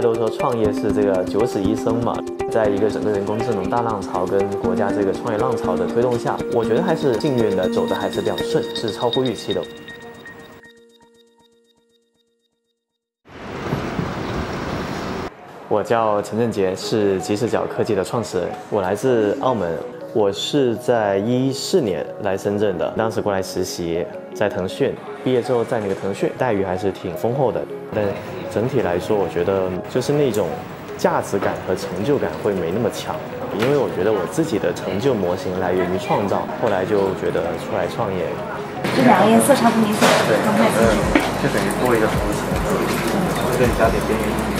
家都说创业是这个九死一生嘛，在一个整个人工智能大浪潮跟国家这个创业浪潮的推动下，我觉得还是幸运的，走的还是比较顺，是超乎预期的。我叫陈振杰，是极视角科技的创始人。我来自澳门，我是在一四年来深圳的，当时过来实习，在腾讯。毕业之后在那个腾讯，待遇还是挺丰厚的。但整体来说，我觉得就是那种价值感和成就感会没那么强。因为我觉得我自己的成就模型来源于创造，后来就觉得出来创业。这两个颜色差不明显，对，就等于多一个层次，更加点边缘。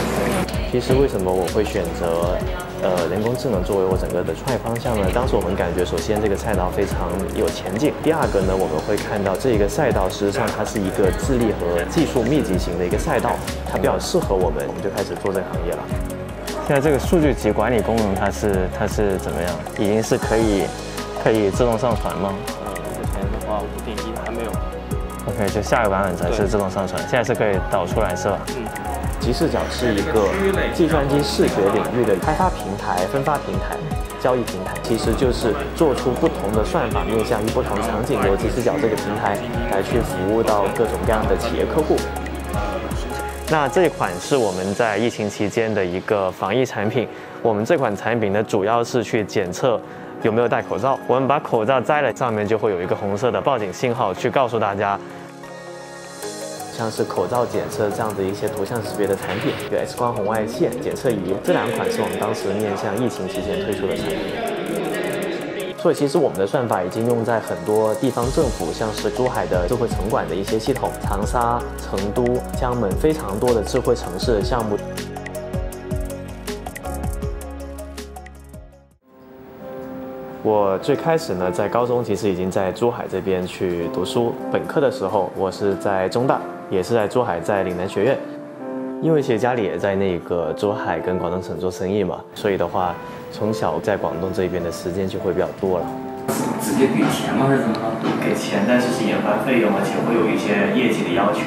其实为什么我会选择呃人工智能作为我整个的创业方向呢？当时我们感觉，首先这个赛道非常有前景。第二个呢，我们会看到这一个赛道实际上它是一个智力和技术密集型的一个赛道，它比较适合我们，我们就开始做这个行业了。现在这个数据集管理功能它是它是怎么样？已经是可以可以自动上传吗？呃，目前的话五点一还没有。OK，就下个版本才是自动上传，现在是可以导出来是吧？嗯。极视角是一个计算机视觉领域的开发平台、分发平台、交易平台，其实就是做出不同的算法，面向于不同场景，由极视角这个平台来去服务到各种各样的企业客户。那这款是我们在疫情期间的一个防疫产品。我们这款产品呢，主要是去检测有没有戴口罩。我们把口罩摘了，上面就会有一个红色的报警信号，去告诉大家。像是口罩检测这样的一些图像识别的产品，有 X 光红外线检测仪，这两款是我们当时面向疫情期间推出的产品。所以其实我们的算法已经用在很多地方政府，像是珠海的智慧城管的一些系统，长沙、成都、江门非常多的智慧城市项目。我最开始呢，在高中其实已经在珠海这边去读书，本科的时候我是在中大。也是在珠海，在岭南学院，因为其实家里也在那个珠海跟广东省做生意嘛，所以的话，从小在广东这边的时间就会比较多了。直接给钱吗？还是怎么？给钱，但是是研发费用，而且会有一些业绩的要求。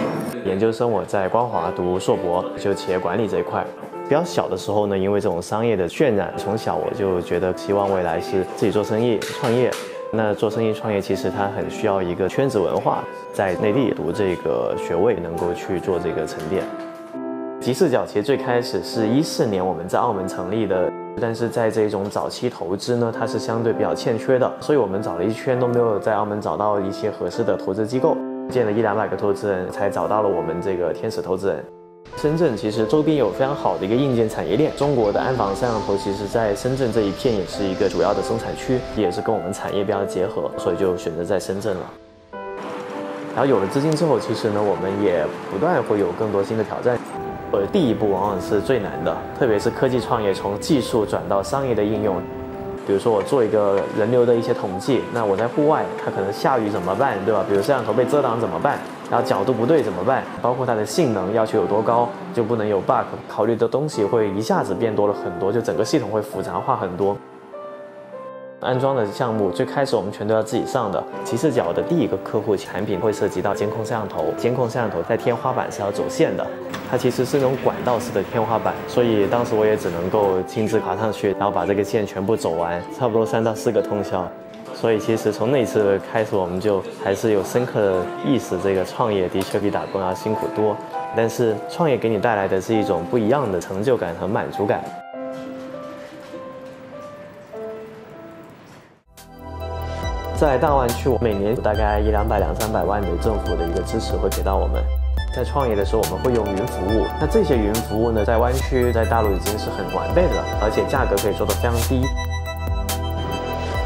研究生我在光华读硕博，就企业管理这一块。比较小的时候呢，因为这种商业的渲染，从小我就觉得希望未来是自己做生意、创业。那做生意创业，其实它很需要一个圈子文化，在内地读这个学位，能够去做这个沉淀。极视角其实最开始是一四年我们在澳门成立的，但是在这种早期投资呢，它是相对比较欠缺的，所以我们找了一圈都没有在澳门找到一些合适的投资机构，见了一两百个投资人才找到了我们这个天使投资人。深圳其实周边有非常好的一个硬件产业链，中国的安防摄像头其实在深圳这一片也是一个主要的生产区，也是跟我们产业比较结合，所以就选择在深圳了。然后有了资金之后，其实呢，我们也不断会有更多新的挑战。呃，第一步往往是最难的，特别是科技创业从技术转到商业的应用。比如说我做一个人流的一些统计，那我在户外，它可能下雨怎么办，对吧？比如摄像头被遮挡怎么办？然后角度不对怎么办？包括它的性能要求有多高，就不能有 bug，考虑的东西会一下子变多了很多，就整个系统会复杂化很多。安装的项目最开始我们全都要自己上的。极视角的第一个客户产品会涉及到监控摄像头，监控摄像头在天花板是要走线的，它其实是那种管道式的天花板，所以当时我也只能够亲自爬上去，然后把这个线全部走完，差不多三到四个通宵。所以其实从那次开始，我们就还是有深刻的意识，这个创业的确比打工要辛苦多，但是创业给你带来的是一种不一样的成就感和满足感。在大湾区，每年大概一两百、两三百万的政府的一个支持会给到我们。在创业的时候，我们会用云服务。那这些云服务呢，在湾区、在大陆已经是很完备的了，而且价格可以做得非常低。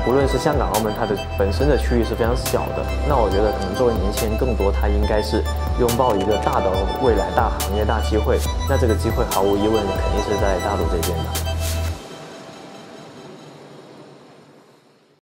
无论是香港、澳门，它的本身的区域是非常小的。那我觉得，可能作为年轻人，更多他应该是拥抱一个大的未来、大行业、大机会。那这个机会毫无疑问肯定是在大陆这边的。